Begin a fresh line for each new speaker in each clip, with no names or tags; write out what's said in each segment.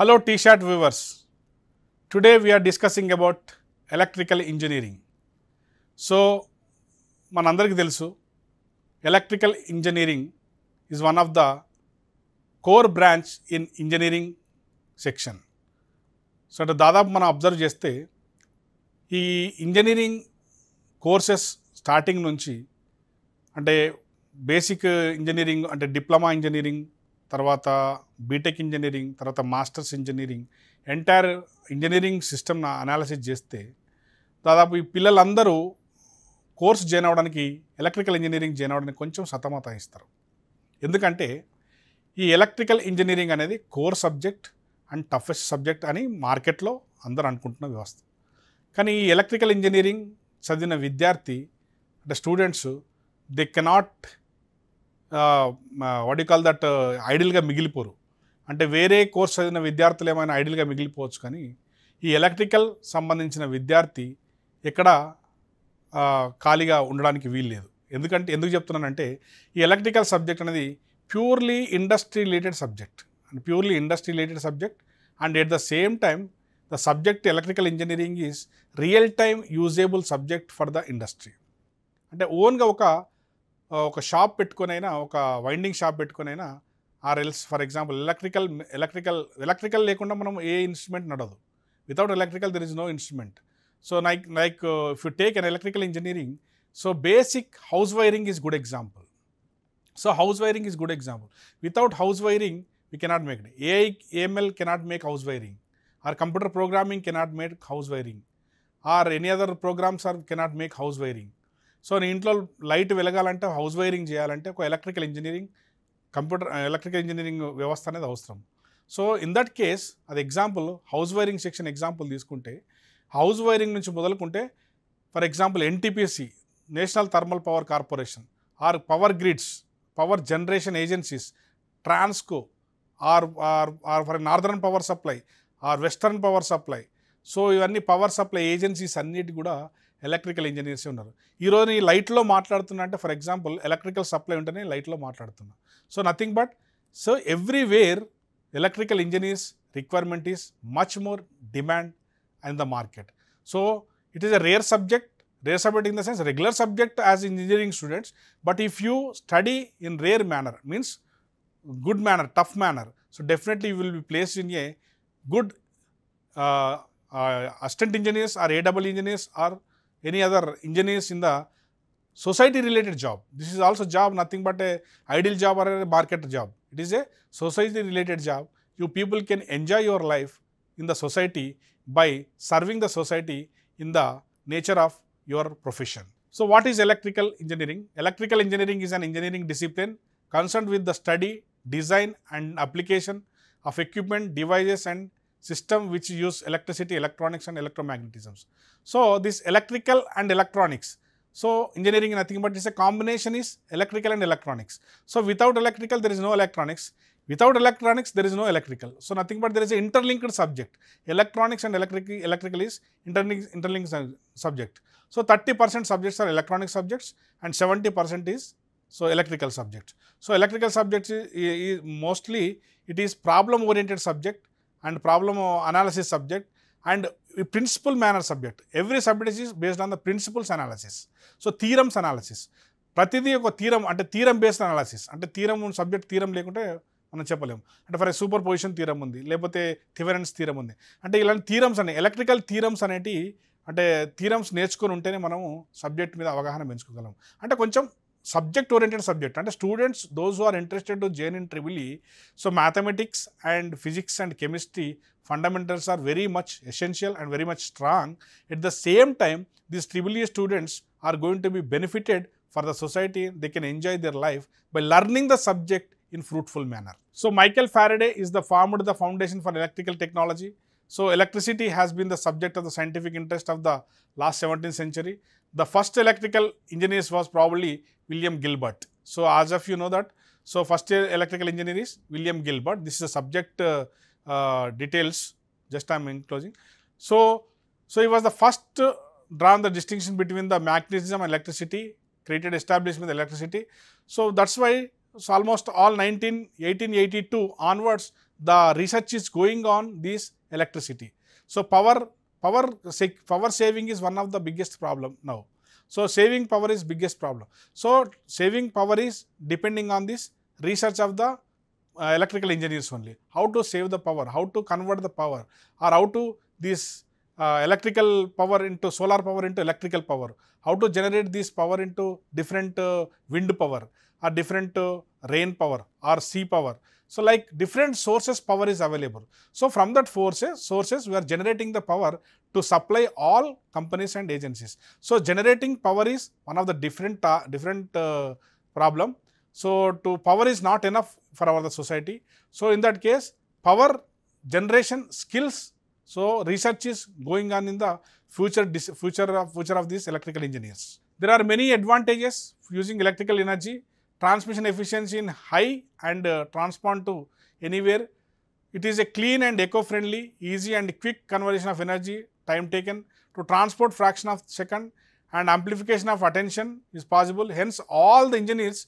Hello T-shirt viewers. Today we are discussing about electrical engineering. So మనందరికీ తెలుసు electrical engineering is one of the core branch in engineering section so అంటే దాదాపు మనం observe చేస్తే ఈ engineering courses starting నుంచి అంటే బేసిక్ ఇంజనీరింగ్ అంటే డిప్లొమా ఇంజనీరింగ్ తర్వాత బీటెక్ ఇంజనీరింగ్ తర్వాత masters engineering entire engineering system analysis చేస్తే దాదాపు ఈ పిల్లలందరూ కోర్స్ జాయిన్ అవ్వడానికి ఎలక్ట్రికల్ ఇంజనీరింగ్ జాయిన్ అవ్వడానికి కొంచెం సతమతాయిస్తారు ఎందుకంటే ఈ ఎలక్ట్రికల్ ఇంజనీరింగ్ అనేది core subject and toughest subject అని మార్కెట్లో అందరూ అనుకుంటున్న వ్యవస్థ. కానీ ఈ ఎలక్ట్రికల్ ఇంజనీరింగ్ చదివిన విద్యార్థి అంటే students they cannot what call that ఐడియల్గా మిగిలిపోరు. అంటే వేరే కోర్స్ చదివిన విద్యార్థులు ఏమైనా ఐడియల్గా మిగిలిపోవచ్చు కానీ ఈ ఎలక్ట్రికల్ సంబంధించిన విద్యార్థి ఎక్కడ ఖాళీగా ఉండడానికి వీల్లేదు. ఎందుకంటే ఎందుకు చెప్తున్నానంటే ఈ ఎలక్ట్రికల్ సబ్జెక్ట్ అనేది purely industry related subject. And purely industry related subject. And at the same time the subject electrical engineering is real time usable subject for the industry. అంటే ఓన్గా ఒక ఒక షాప్ పెట్టుకునైనా ఒక winding shop పెట్టుకునైనా or else for example electrical electrical electrical లేకుండా మనం ఏ instrument నడదు without electrical there is no instrument. So like like if you take an electrical engineering so basic house wiring is good example. So house wiring is good example. Without house wiring we cannot make it AI AML cannot make house wiring. Or computer programming cannot make house wiring. Or any other programs are cannot make house wiring. So నీ ఇంట్లో light వెలగాలంటే house wiring చేయాలంటే ఒక electrical engineering computer electrical engineering వ్యవస్థ అనేది అవసరం. So in that case అది example house wiring section example తీసుకుంటే హౌస్ వైరింగ్ నుంచి మొదలుకుంటే for example NTPC national thermal power corporation or power grids power generation agencies Transco or or or for northern power supply or western power supply. So ఇవన్నీ power supply agencies అన్నిటి కూడా electrical engineers ఉన్నారు. ఈరోజు ఈ లైట్లో మాట్లాడుతున్నా అంటే for example electrical supply ఉంటేనే లైట్లో మాట్లాడుతున్నా. So nothing but so everywhere electrical engineers requirement is much more demand and the market. So it is a rare subject rare subject in the sense regular subject as engineering students but if you study in rare manner means good manner tough manner so definitely you will be place in a good assistant engineers or A double engineers or any other engineers in the society related job. This is also job, nothing but a ideal job or a market job. It is a society related job. You people can enjoy your life in the society by serving the society in the nature of your profession. So, what is electrical engineering? Electrical engineering is an engineering discipline concerned with the study, design, and application of equipment, devices, and system which use electricity, electronics, and electromagnetisms. So, this electrical and electronics. So, engineering nothing but it's a combination is electrical and electronics. So, without electrical, there is no electronics. Without electronics, there is no electrical. So, nothing but there is an interlinked subject. Electronics and electric, electrical is interlinked, interlinked subject. So, 30% subjects are electronic subjects and 70% is so electrical subjects. So, electrical subjects is, is mostly it is problem oriented subject and problem analysis subject and principle manner subject. Every subject is based on the principles analysis so theorems analysis ప్రతిదీ ఒక తీరం అంటే తీరం based analysis అంటే తీరం subject తీరం లేకుంటే మనం చెప్పలేము. అంటే ఫర్ సూపర్ పొజిషన్ తీరం ఉంది లేకపోతే థివరెన్స్ తీరం ఉంది. అంటే ఇలాంటి థీరమ్స్ అనే ఎలక్ట్రికల్ థీరమ్స్ అనేటి అంటే థీరమ్స్ నేర్చుకొని ఉంటేనే మనము సబ్జెక్ట్ మీద అవగాహన పెంచుకోగలం. అంటే కొంచెం subject oriented subject and students those who are interested to join in Trivili. So, mathematics and physics and chemistry fundamentals are very much essential and very much strong. At the same time these Trivili students are going to be benefited for the society they can enjoy their life by learning the subject in fruitful manner. So, Michael Faraday is the formed the foundation for electrical technology. So, electricity has been the subject of the scientific interest of the last 17th century. The first electrical engineers was probably William Gilbert. So, as of you know that, so first electrical engineer is William Gilbert. This is a subject uh, uh, details. Just I am enclosing. So, so he was the first uh, drawn the distinction between the magnetism and electricity, created establishment electricity. So that's why so almost all 19 1882 onwards the research is going on this electricity so power power power saving is one of the biggest problem now. So saving power is biggest problem. So saving power is depending on this research of the uh, electrical engineers only. How to save the power how to convert the power or how to this uh, electrical power into solar power into electrical power. How to generate this power into different uh, wind power or different uh, rain power or sea power so like different sources power is available. So from that forces sources we are generating the power to supply all companies and agencies. So generating power is one of the different uh, different uh, problem. So to power is not enough for our the society. So in that case power generation skills so research is going on in the future future of future of these electrical engineers. There are many advantages using electrical energy transmission efficiency in high and uh, transport to anywhere. It is a clean and eco-friendly easy and quick conversion of energy time taken to transport fraction of second and amplification of attention is possible. Hence all the engineers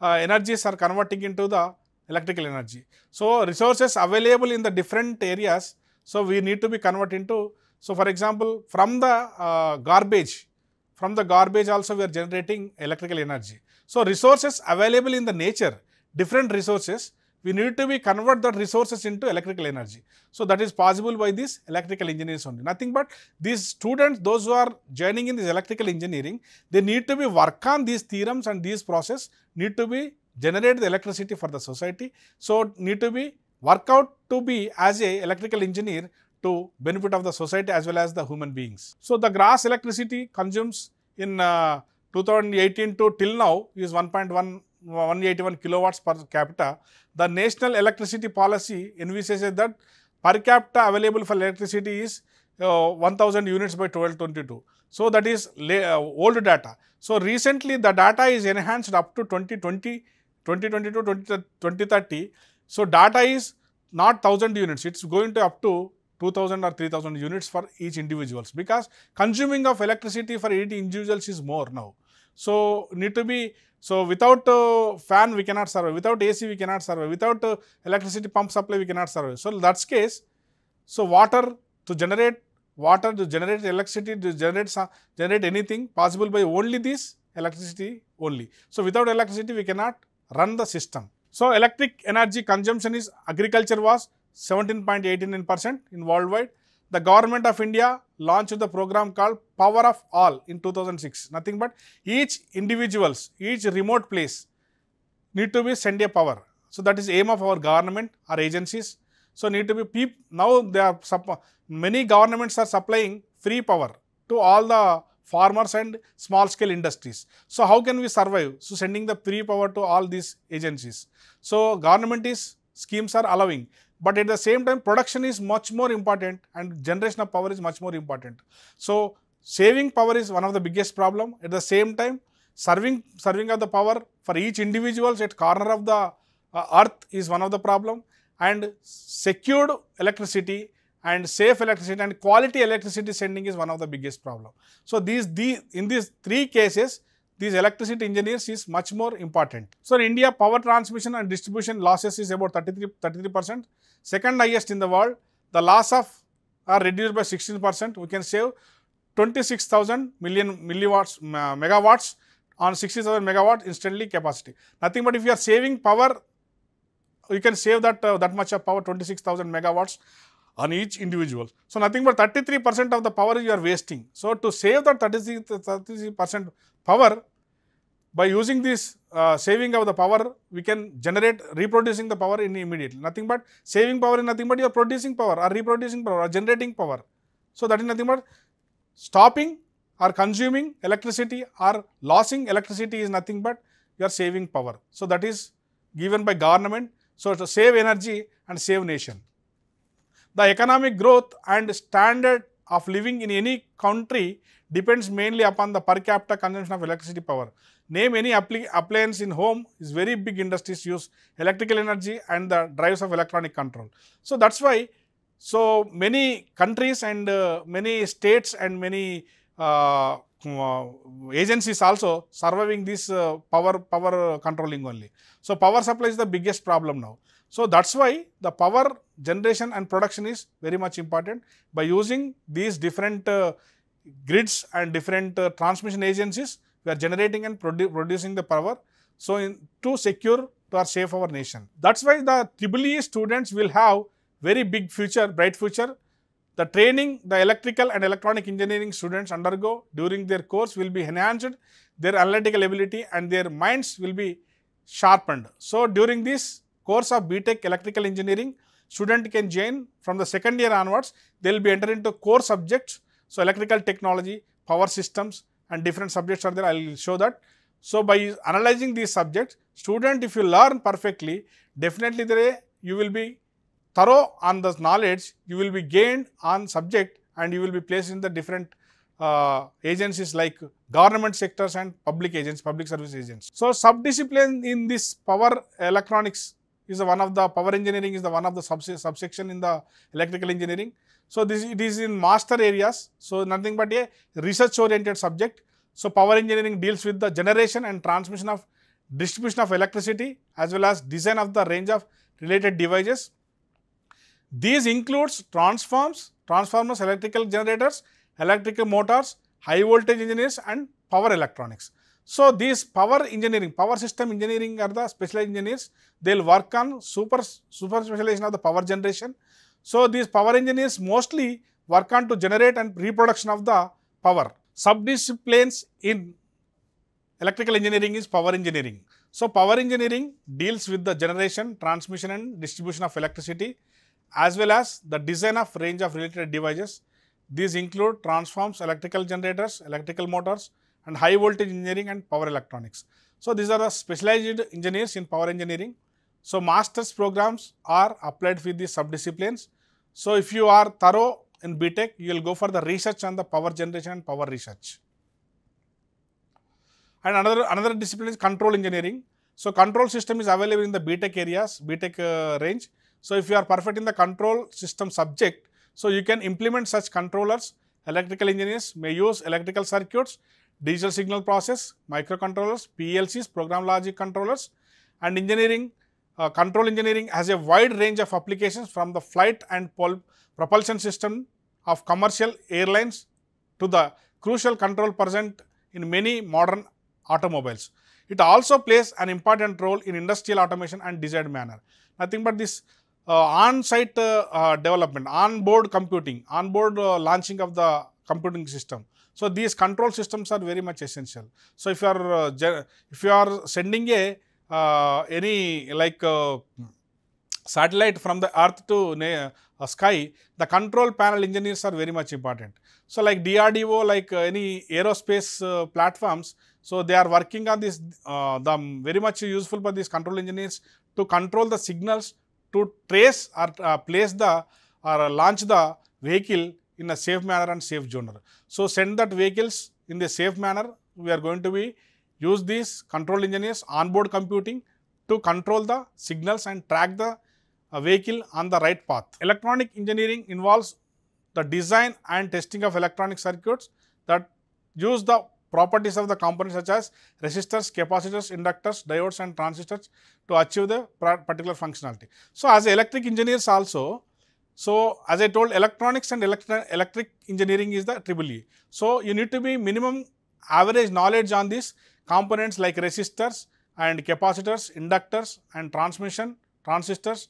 uh, energies are converting into the electrical energy. So resources available in the different areas so we need to be converted into. So for example from the uh, garbage from the garbage also we are generating electrical energy so resources available in the nature different resources we need to be convert that resources into electrical energy. So that is possible by these electrical engineers only. Nothing but these students those who are joining in this electrical engineering they need to be work on these theorems and these process need to be generate the electricity for the society. So need to be work out to be as a electrical engineer to benefit of the society as well as the human beings. So the grass electricity consumes in uh, 2018 to till now is 1.1 181 kilowatts per capita. The national electricity policy envisages that per capita available for electricity is uh, 1000 units by 1222 so that is uh, old data. So recently the data is enhanced up to 2020 2022 20, 2030 so data is not 1000 units. It's going to up to 2000 or 3000 units for each individuals because consuming of electricity for each individuals is more now. So need to be so without uh, fan we cannot survive. Without ac we cannot survive. Without uh, electricity pump supply we cannot survive. So that's case. So water to generate water to generate electricity to generate generate anything possible by only this electricity only. So without electricity we cannot run the system. So electric energy consumption is agriculture was 17.89% in worldwide. The government of india launched the program called power of all in 2006 nothing but each individuals each remote place need to be send a power. So that is aim of our government our agencies. So need to be peop now they are many governments are supplying free power to all the farmers and small scale industries. So how can we survive? So sending the free power to all these agencies. So government is schemes are allowing but at the same time production is much more important and generation of power is much more important so saving power is one of the biggest problem at the same time serving serving of the power for each individuals at corner of the uh, earth is one of the problem and secured electricity and safe electricity and quality electricity sending is one of the biggest problem so these, these in these three cases these electricity engineers is much more important. So in India, power transmission and distribution losses is about 33 percent. Second highest in the world. The loss of are reduced by 16 percent. We can save 26,000 million milliwatts uh, megawatts on 60,000 megawatt instantly capacity. Nothing but if you are saving power, you can save that uh, that much of power 26,000 megawatts on each individual. So nothing but 33 percent of the power you are wasting. So to save that 33 percent power by using this uh, saving of the power, we can generate reproducing the power in immediately. Nothing but saving power is nothing but you are producing power or reproducing power or generating power. So that is nothing but stopping or consuming electricity or losing electricity is nothing but you are saving power. So that is given by government. So to save energy and save nation. The economic growth and standard of living in any country depends mainly upon the per capita consumption of electricity power. Name any appliance in home is very big industries use electrical energy and the drives of electronic control. So that's why so many countries and uh, many states and many uh, uh, agencies also surviving this uh, power power controlling only. So power supply is the biggest problem now. So that's why the power generation and production is very much important. By using these different uh, grids and different uh, transmission agencies, we are generating and produ- producing the power. So in, to secure to our save our nation. That's why the triple E students will have very big future, bright future. The training the electrical and electronic engineering students undergo during their course will be enhanced, their analytical ability and their minds will be sharpened. So during this course of BTech electrical engineering, student can join from the second year onwards, they will be entered into core subjects. So electrical technology, power systems and different subjects are there, I will show that. So by analyzing these subjects, student if you learn perfectly, definitely there you will be thorough on the knowledge, you will be gained on subject and you will be placed in the different uh, agencies like government sectors and public agents, public service agents. So subdiscipline in this power electronics is the one of the power engineering is the one of the subse- subsection in the electrical engineering. So this it is in master areas. So nothing but a research oriented subject. So power engineering deals with the generation and transmission of distribution of electricity as well as design of the range of related devices. These includes transforms, transformers, electrical generators, electrical motors, high voltage engineers and power electronics. So these power engineering, power system engineering are the specialized engineers. They'll work on super super specialization of the power generation. So these power engineers mostly work on to generate and reproduction of the power. Subdisciplines in electrical engineering is power engineering. So power engineering deals with the generation, transmission and distribution of electricity as well as the design of range of related devices. These include transforms, electrical generators, electrical motors and high voltage engineering and power electronics. So these are the specialized engineers in power engineering. So master's programs are applied with these subdisciplines. So if you are thorough in BTech, you will go for the research on the power generation and power research. And another another discipline is control engineering. So control system is available in the BTech areas, BTech uh, range. So if you are perfect in the control system subject, so you can implement such controllers. Electrical engineers may use electrical circuits, digital signal process, microcontrollers, PLCs, program logic controllers, and engineering. Uh, control engineering has a wide range of applications from the flight and propulsion system of commercial airlines to the crucial control present in many modern automobiles. It also plays an important role in industrial automation and design manner. Nothing but this uh, on-site uh, uh, development, on-board computing, on-board uh, launching of the computing system. So these control systems are very much essential. So if you are uh, if you are sending a uh, any like uh, satellite from the earth to uh, sky, the control panel engineers are very much important. So like DRDO, like uh, any aerospace uh, platforms, so they are working on this, the very much useful for these control engineers to control the signals to trace or place the or launch the vehicle in a safe manner and safe zone. So send that vehicles in the safe manner. We are going to be use these control engineers onboard computing to control the signals and track the uh, vehicle on the right path. Electronic engineering involves the design and testing of electronic circuits that use the properties of the components such as resistors, capacitors, inductors, diodes and transistors to achieve the particular functionality. So as electric engineers also, so as I told electronics and electri- electric engineering is the triple E. So you need to be minimum average knowledge on these components like resistors and capacitors, inductors and transmission, transistors.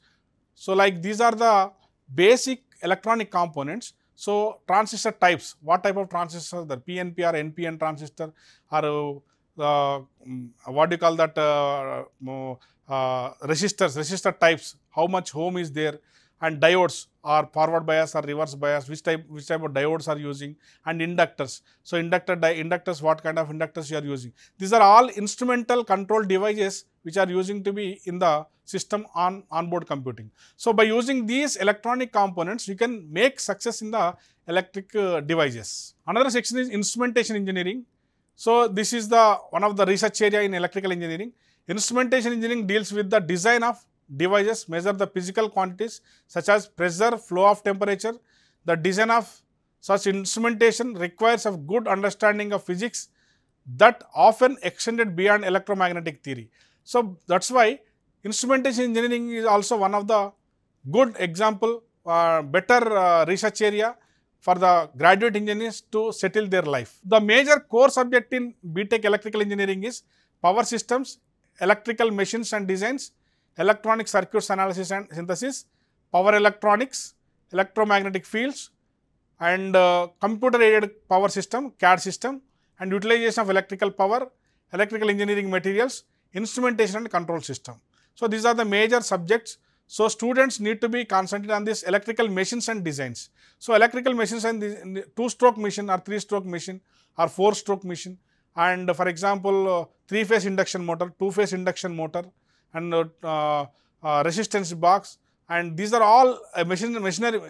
So like these are the basic electronic components. So transistor types, what type of transistor? The PNP or NPN transistor or uh, mm, what do you call that? Uh, uh, resistors, resistor types. How much ohm is there? And diodes are forward bias or reverse bias. Which type? Which type of diodes are using? And inductors. So inductor inductors. What kind of inductors you are using? These are all instrumental control devices which are using to be in the system on onboard computing. So by using these electronic components, you can make success in the electric uh, devices. Another section is instrumentation engineering. So this is the one of the research area in electrical engineering. Instrumentation engineering deals with the design of devices, measure the physical quantities such as pressure, flow of temperature, the design of such instrumentation requires a good understanding of physics that often extended beyond electromagnetic theory. So that's why instrumentation engineering is also one of the good example, uh, better uh, research area for the graduate engineers to settle their life. The major core subject in BTech electrical engineering is power systems, electrical machines and designs, electronic circuits analysis and synthesis, power electronics, electromagnetic fields and uh, computer aided power system, CAD system and utilization of electrical power, electrical engineering materials, instrumentation and control system. So, these are the major subjects. So, students need to be concentrated on this electrical machines and designs. So, electrical machines and two stroke machine or three stroke machine or four stroke machine and for example, uh, three phase induction motor, two phase induction motor and uh, uh, resistance box. And these are all uh, machine, machinery,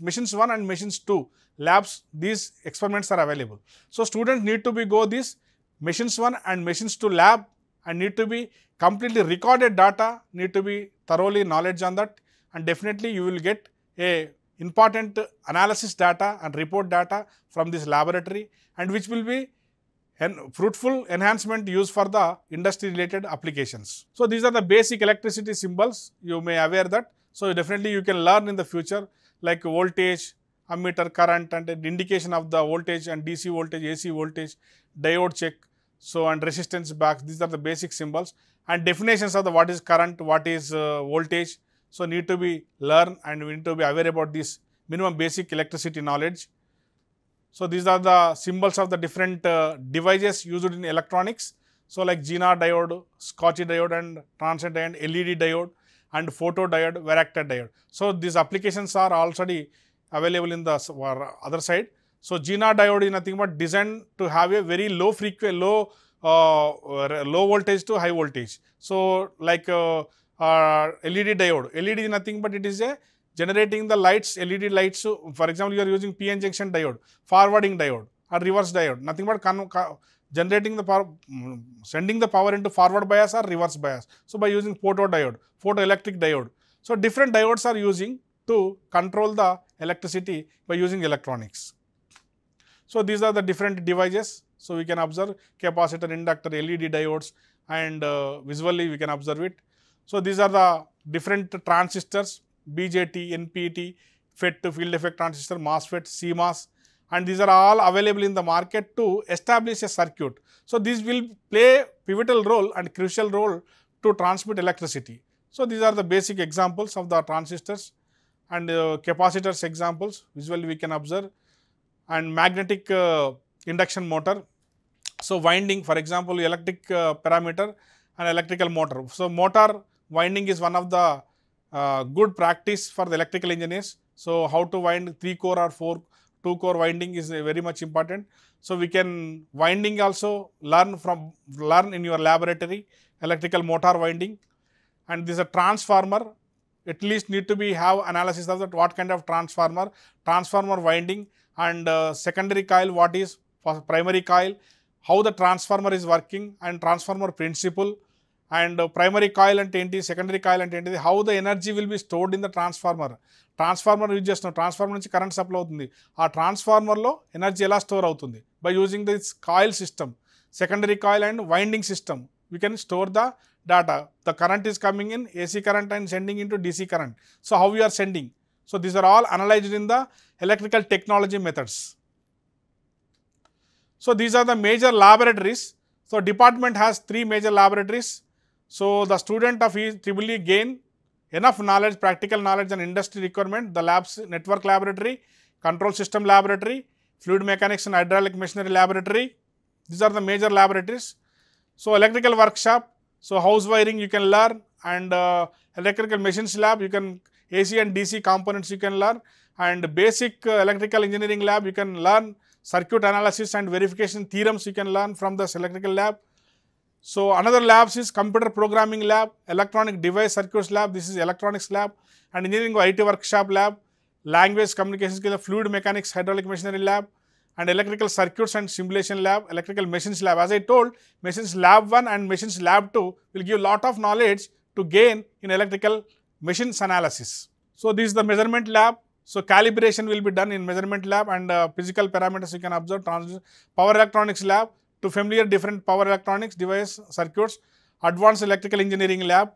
machines 1 and machines 2 labs these experiments are available. So, students need to be go this machines 1 and machines 2 lab and need to be completely recorded data need to be thoroughly knowledge on that. And definitely you will get a important analysis data and report data from this laboratory and which will be and fruitful enhancement used for the industry related applications. So, these are the basic electricity symbols you may aware that. So, definitely you can learn in the future like voltage, ammeter, current and an indication of the voltage and DC voltage, AC voltage, diode check, so and resistance box these are the basic symbols and definitions of the what is current, what is uh, voltage. So, need to be learn and we need to be aware about this minimum basic electricity knowledge. So, these are the symbols of the different uh, devices used in electronics. So, like Zener diode, Schottky diode and transient diode, LED diode and photodiode, varactor diode. So, these applications are already available in the other side. So, Zener diode is nothing but designed to have a very low frequency, low uh, low voltage to high voltage. So, like uh, uh, LED diode, LED is nothing but it is a generating the lights, LED lights, So, for example, you are using PN junction diode, forwarding diode or reverse diode, nothing but generating the power, sending the power into forward bias or reverse bias. So, by using photodiode, photoelectric diode. So, different diodes are using to control the electricity by using electronics. So, these are the different devices. So, we can observe capacitor, inductor, LED diodes and uh, visually we can observe it. So, these are the different transistors BJT, NPT, FET, to field effect transistor, MOSFET, CMOS and these are all available in the market to establish a circuit. So, these will play pivotal role and crucial role to transmit electricity. So, these are the basic examples of the transistors and uh, capacitors examples visually we can observe and magnetic uh, induction motor. So, winding for example, electric uh, parameter and electrical motor. So, motor winding is one of the uh, good practice for the electrical engineers. So, how to wind 3 core or 4 2 core winding is very much important. So, we can winding also learn from learn in your laboratory electrical motor winding and this is a transformer at least need to be have analysis of that what kind of transformer, transformer winding and uh, secondary coil what is for primary coil, how the transformer is working and transformer principle and primary coil అంటే ఏంటి secondary coil అంటే ఏంటిది how the energy will be stored in the transformer transformer use చేస్తున్నాం. Transformer నుంచి current supply అవుతుంది. ఆ ట్రాన్స్ఫార్మర్లో energy ఎలా స్టోర్ అవుతుంది? By using this coil system secondary coil and winding system we can store the data the current is coming in AC current and sending in to DC current so how you're sending so these are all analysed in the electrical technology methods so these are the major laboratories so department has three major laboratories so, the student of EEE gain enough knowledge, practical knowledge and industry requirement, the labs network laboratory, control system laboratory, fluid mechanics and hydraulic machinery laboratory. These are the major laboratories. So, electrical workshop, so house wiring you can learn and uh, electrical machines lab you can AC and DC components you can learn and basic uh, electrical engineering lab you can learn circuit analysis and verification theorems you can learn from this electrical lab so, another labs is computer programming lab, electronic device circuits lab, this is electronics lab and engineering IT workshop lab, language communication skill, fluid mechanics, hydraulic machinery lab and electrical circuits and simulation lab, electrical machines lab. As I told, machines lab 1 and machines lab 2 will give lot of knowledge to gain in electrical machines analysis. So, this is the measurement lab. So calibration will be done in measurement lab and uh, physical parameters you can observe. Power electronics lab to familiar different power electronics device circuits. Advanced electrical engineering lab.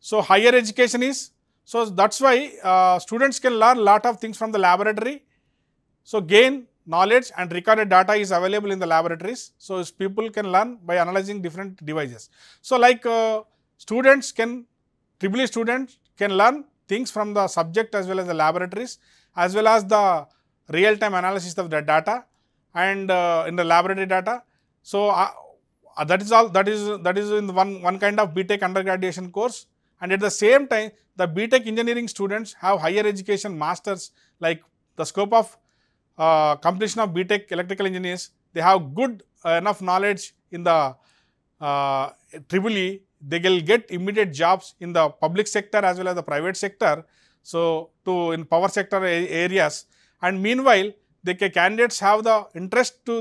So higher education is so that's why uh, students can learn lot of things from the laboratory. So gain knowledge and recorded data is available in the laboratories. So people can learn by analyzing different devices. So like uh, students can, triple students can learn things from the subject as well as the laboratories as well as the real time analysis of the data and uh, in the laboratory data. So uh, uh, that is all that is that is in one one kind of BTech undergraduation course. And at the same time the BTech engineering students have higher education masters like the scope of uh, completion of BTech electrical engineers. They have good uh, enough knowledge in the uh, they will get immediate jobs in the public sector as well as the private sector. So to in power sector areas. And meanwhile the ca- candidates have the interest to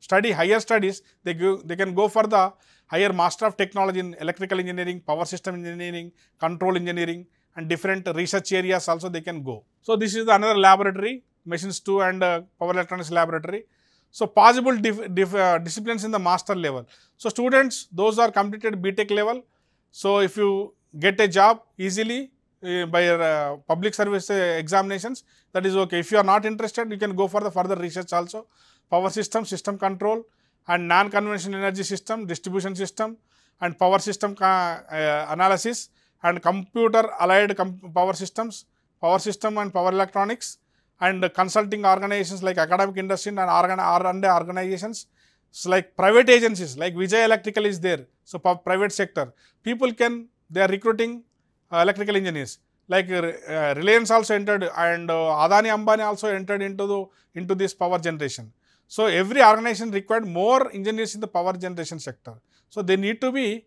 study higher studies they go, they can go for the higher master of technology in electrical engineering power system engineering control engineering and different research areas also they can go. So this is another laboratory machines 2 and uh, power electronics laboratory. So possible dif- dif- uh, disciplines in the master level. So students those are completed btech level. So if you get a job easily by uh, public service uh, examinations that is okay if you are not interested you can go for the further research also power system system control and non-conventional energy system distribution system and power system uh, analysis and computer allied com- power systems power system and power electronics and consulting organizations like academic industry and organ- R&D organizations so like private agencies like Vijay Electrical is there so pu- private sector people can they are recruiting electrical engineers. Like uh, uh, Reliance also entered and uh, Adani Ambani also entered into the into this power generation. So every organization required more engineers in the power generation sector. So they need to be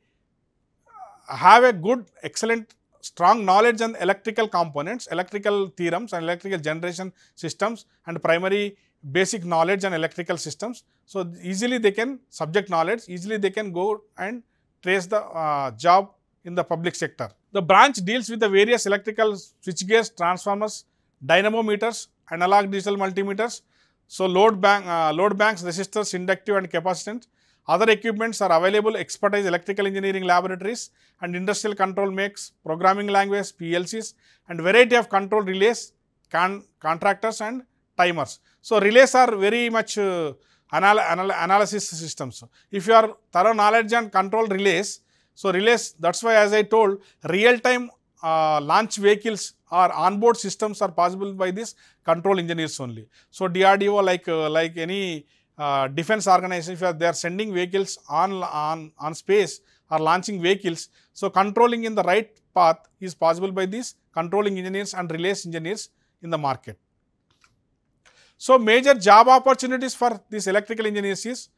have a good excellent strong knowledge on electrical components electrical theorems and electrical generation systems and primary basic knowledge on electrical systems. So easily they can subject knowledge easily they can go and trace the uh, job in the public sector the branch deals with the various electrical switchgears transformers dynamometers analog digital multimeters so load bank uh, load banks resistors inductive and capacitance other equipments are available expertise electrical engineering laboratories and industrial control makes programming language PLCs and variety of control relays, con- contractors and timers. So relays are very much uh, anal- anal- analysis systems. If you are thorough knowledge and control relays, so relays that's why as I told real time uh, launch vehicles or onboard systems are possible by this control engineers only. So DRDO like uh, like any uh, defense organization, if they are sending vehicles on, on, on space or launching vehicles, so controlling in the right path is possible by these controlling engineers and relays engineers in the market. So major job opportunities for these electrical engineers is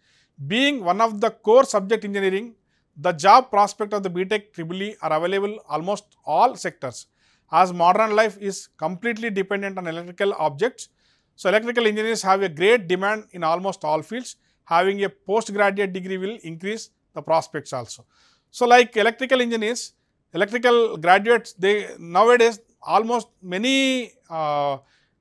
being one of the core subject engineering, the job prospect of the BTech E are available almost all sectors as modern life is completely dependent on electrical objects so electrical engineers have a great demand in almost all fields. Having a postgraduate degree will increase the prospects also. So like electrical engineers, electrical graduates, they nowadays almost many uh,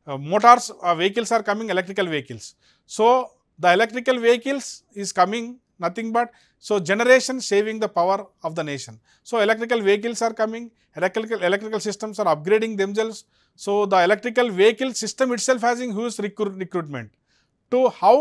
uh, motors uh, vehicles are coming electrical vehicles. So the electrical vehicles is coming nothing but so generation saving the power of the nation. So electrical vehicles are coming, electrical electrical systems are upgrading themselves. So the electrical vehicle system itself has a huge recruit, recruitment to how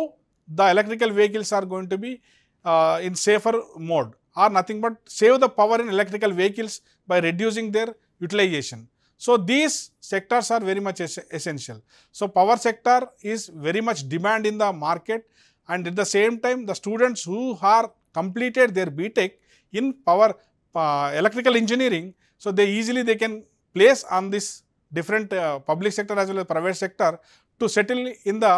the electrical vehicles are going to be uh, in safer mode or nothing but save the power in electrical vehicles by reducing their utilization. So these sectors are very much es- essential. So power sector is very much demand in the market and at the same time the students who are completed their BTech in power uh, electrical engineering, so they easily they can place on this different uh, public sector as well as private sector to settle in the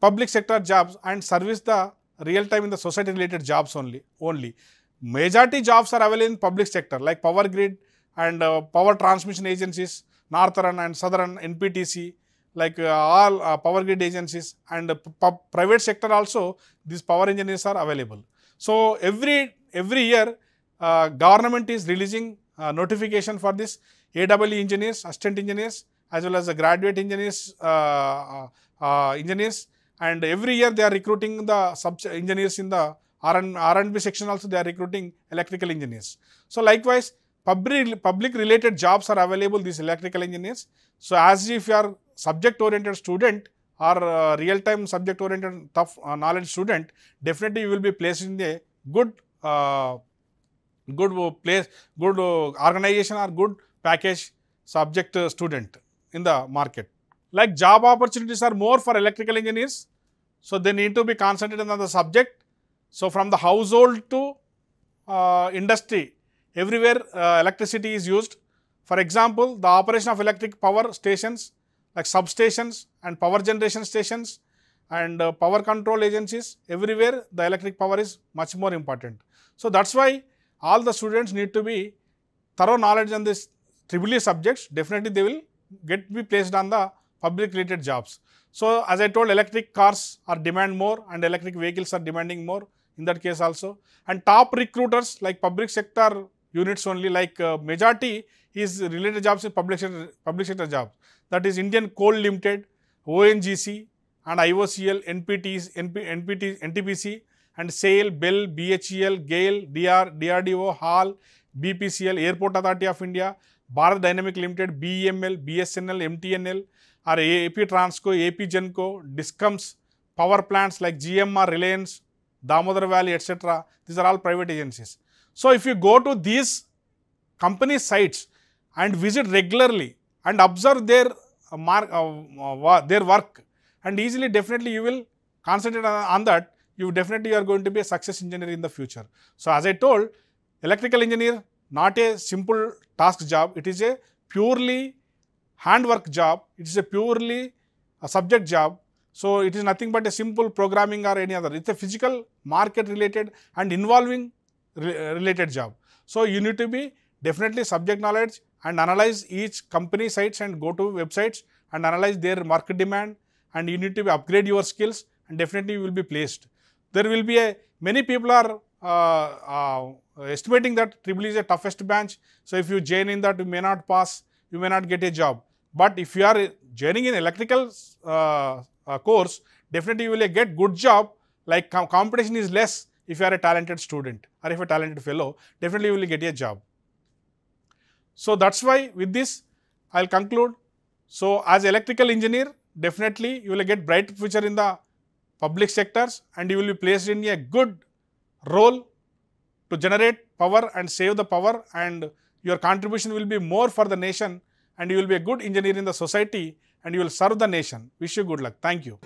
public sector jobs and service the real time in the society related jobs only only. Majority jobs are available in public sector like power grid and uh, power transmission agencies northern and southern nptc like uh, all uh, power grid agencies and private sector also these power engineers are available so every every year uh, government is releasing notification for this awe engineers assistant engineers as well as the graduate engineers, engineers, and every year they are recruiting the sub engineers in the R&B section also they are recruiting electrical engineers. So likewise, public, public related jobs are available, these electrical engineers. So as if you are subject oriented student or uh, real time subject oriented tough uh, knowledge student, definitely you will be placed in a good uh, good uh, place, good uh, organization or good package subject uh, student in the market. Like job opportunities are more for electrical engineers, so they need to be concentrated on the subject. So from the household to industry, everywhere uh, electricity is used. For example, the operation of electric power stations like substations and power generation stations and uh, power control agencies, everywhere the electric power is much more important. So that's why all the students need to be thorough knowledge on this triple subjects. Definitely they will get be placed on the public related jobs. So as I told, electric cars are demand more and electric vehicles are demanding more in that case also. And top recruiters like public sector units only like uh, majority is related jobs in public sector, public sector jobs. That is Indian Coal Limited, ONGC and IOCL, NPTs, NP, NPT, NTPC and SAIL, BEL, BHEL, GAIL, DR, DRDO, HAL, BPCL, Airport Authority of India, Bharat Dynamic Limited, BEML, BSNL, MTNL, or AP Transco, AP Genco, Discoms, power plants like GMR, Reliance, Damodar Valley, etc. These are all private agencies. So if you go to these company sites and visit regularly and observe their uh, mark, uh, uh, their work, and easily definitely you will concentrate on, that. You definitely are going to be a success engineer in the future. So as I told, electrical engineer not a simple task job. It is a purely handwork job. It is a purely a subject job. So it is nothing but a simple programming or any other. It's a physical, market related and involving related job. So you need to be definitely subject knowledge and analyze each company sites and go to websites and analyze their market demand and you need to upgrade your skills and definitely you will be placed. There will be a many people are uh, uh, estimating that triple is a toughest branch. So if you join in that you may not pass, you may not get a job. But if you are joining in electrical uh, uh, course, definitely you will get good job. Like com- competition is less if you are a talented student or if a talented fellow, definitely you will get a job. So that's why with this I'll conclude. So as electrical engineer, definitely you will get bright future in the public sectors and you will be placed in a good role to generate power and save the power and your contribution will be more for the nation and you will be a good engineer in the society and you will serve the nation. Wish you good luck. Thank you.